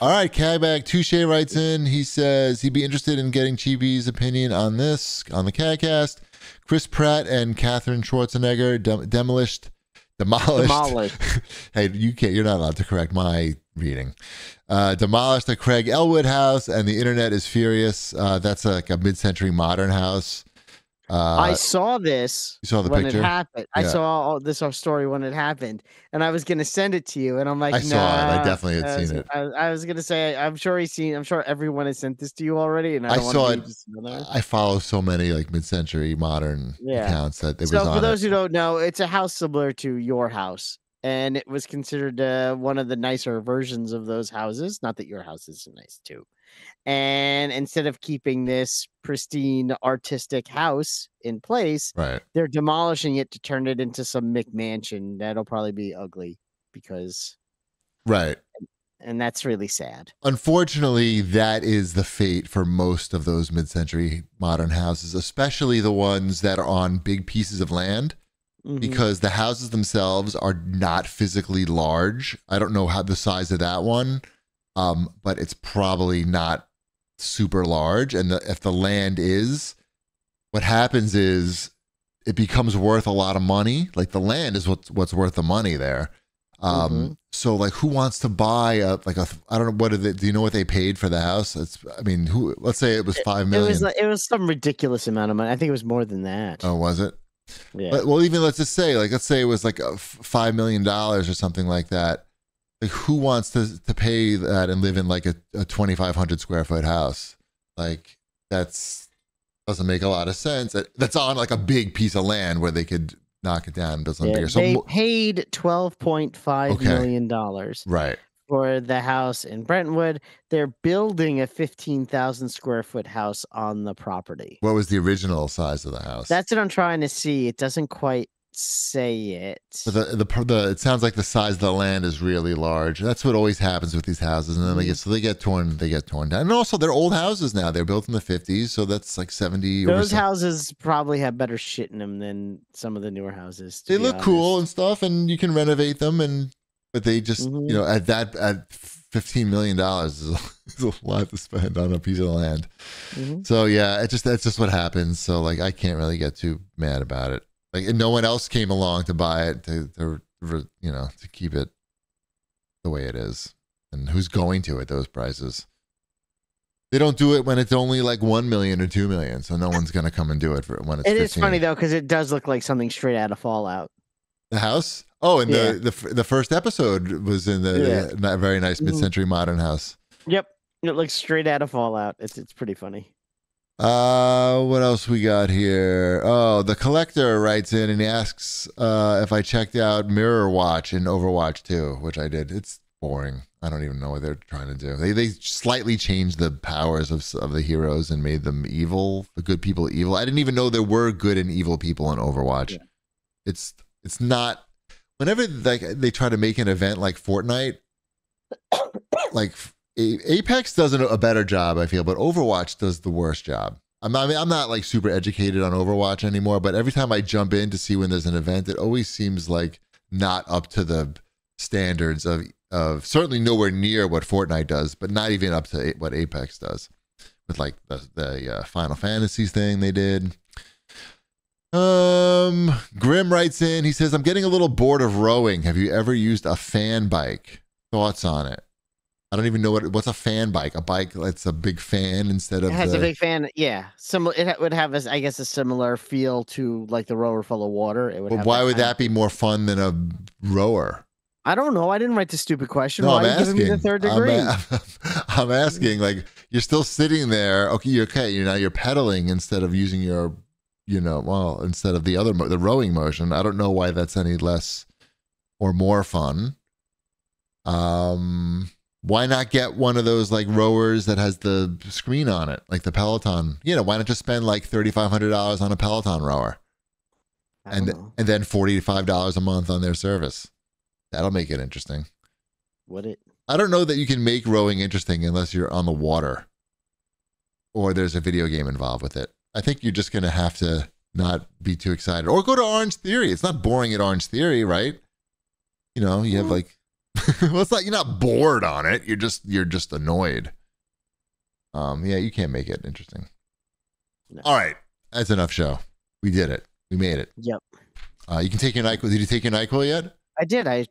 All right, Cagbag Touche writes in. He says he'd be interested in getting Cheapy's opinion on this on the CAGcast. Chris Pratt and Katherine Schwarzenegger dem- demolished, demolished. Demolished. hey, you can't. You're not allowed to correct my reading. Uh, demolished the Craig Ellwood house, and the internet is furious. Uh, that's like a mid-century modern house. Uh, I saw this you saw the when picture? it happened. I saw all this our story when it happened, and I was gonna send it to you, and I'm like, I saw it. I definitely had I seen it. I, I was gonna say, I'm sure he's seen. I'm sure everyone has sent this to you already, and I, I don't saw it. to just another. I follow so many like mid-century modern Yeah. accounts that it So was for on those it. who don't know, it's a house similar to your house, and it was considered uh, one of the nicer versions of those houses. Not that your house isn't nice too. And instead of keeping this pristine artistic house in place, Right. they're demolishing it to turn it into some McMansion that'll probably be ugly because, Right. and that's really sad. Unfortunately, that is the fate for most of those mid-century modern houses, especially the ones that are on big pieces of land. Mhm. because the houses themselves are not physically large. I don't know how the size of that one, um, but it's probably not super large. And the, if the land is, what happens is it becomes worth a lot of money. Like the land is what's what's worth the money there. Um, Mhm. So like, who wants to buy a like a I don't know what they, do you know what they paid for the house? It's I mean, who? Let's say it was five million. it was like, it was some ridiculous amount of money. I think it was more than that. oh, was it? yeah. But, well, even let's just say, like, let's say it was like a f- five million dollars or something like that. Like, who wants to to pay that and live in like a, a twenty five hundred square foot house? Like, that's doesn't make a lot of sense. Uh, that's on like a big piece of land where they could knock it down and build something Yeah, bigger. So, they paid twelve point five Okay. million dollars right, for the house in Brentwood. They're building a fifteen thousand square foot house on the property. what was the original size of the house? That's what I'm trying to see. It doesn't quite say it. But the, the the it sounds like the size of the land is really large. That's what always happens with these houses, and then they Mhm. get so they get torn they get torn down. And also they're old houses now. They're built in the fifties, so that's like seventy. Those se- houses probably have better shit in them than some of the newer houses. they look cool and stuff, and you can renovate them. And but they just Mhm. you know at that at fifteen million dollars is, a- is a lot to spend on a piece of land. Mhm. So yeah, it just that's just what happens. So like I can't really get too mad about it. Like and no one else came along to buy it to, to you know to keep it the way it is. And who's going to at those prices? They don't do it when it's only like one million or two million, so no one's gonna come and do it for when it's. It is 15. funny though because it does look like something straight out of Fallout. The house? Oh, and Yeah. the, the the first episode was in the, Yeah. the very nice Mhm. mid-century modern house. Yep, it looks straight out of Fallout. It's it's pretty funny. Uh, what else we got here? Oh, the collector writes in and he asks uh, if I checked out Mirrorwatch in Overwatch 2, which I did. It's boring. I don't even know what they're trying to do. They they slightly changed the powers of of the heroes and made them evil, the good people evil. I didn't even know there were good and evil people in Overwatch. Yeah. It's it's not. Whenever like they try to make an event like Fortnite, like Apex does a better job, I feel, but Overwatch does the worst job. I'm not, I mean, I'm not like super educated on Overwatch anymore, but every time I jump in to see when there's an event, it always seems like not up to the standards of of certainly nowhere near what Fortnite does, but not even up to what Apex does with like the the uh, Final Fantasies thing they did. Um, Grim writes in. He says, "I'm getting a little bored of rowing. Have you ever used a fan bike? Thoughts on it? I don't even know what what's a fan bike. A bike that's a big fan instead of It has the, a big fan. Yeah, similar. It would have, a, I guess, a similar feel to like the rower full of water. It would. But have why would kind that be more fun than a rower? I don't know. I didn't write the stupid question. No, why I'm are you asking. giving me the third I'm degree? a- I'm asking. Like you're still sitting there. Okay, you're okay. You know, you're pedaling instead of using your, you know, well, instead of the other mo- the rowing motion. I don't know why that's any less or more fun. Um, why not get one of those like rowers that has the screen on it, like the Peloton? You know, why not just spend like thirty five hundred dollars on a Peloton rower? And know. and then forty five dollars a month on their service. That'll make it interesting. Would it? I don't know that you can make rowing interesting unless you're on the water or there's a video game involved with it. I think you're just going to have to not be too excited or go to Orange Theory. It's not boring at Orange Theory, right? You know, you have like well, it's not you're not bored on it. You're just you're just annoyed. Um, yeah, you can't make it interesting. No. All right, that's enough show. We did it. We made it. Yep. Uh, you can take your Nyquil. Did you take your Nyquil yet? I did. I